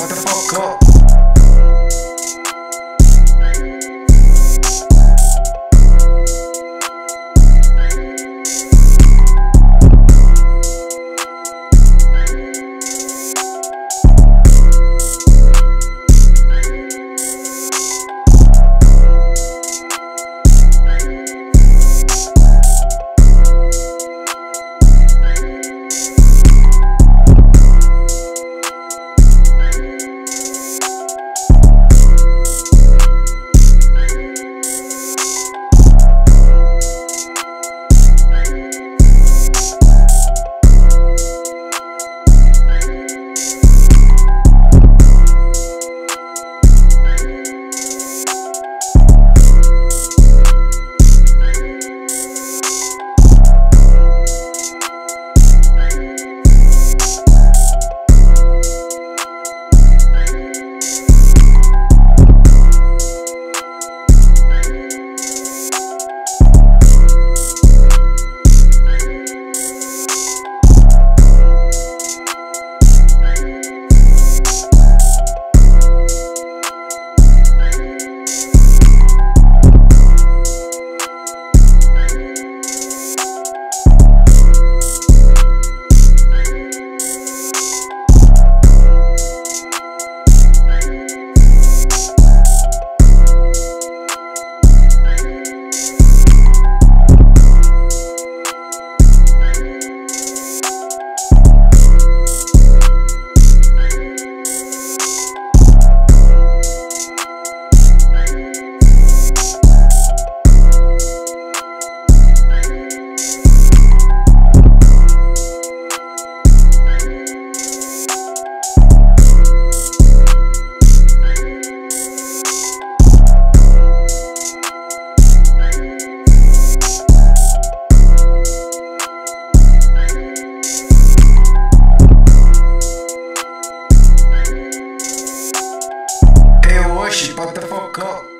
shut the fuck up. The fuck up.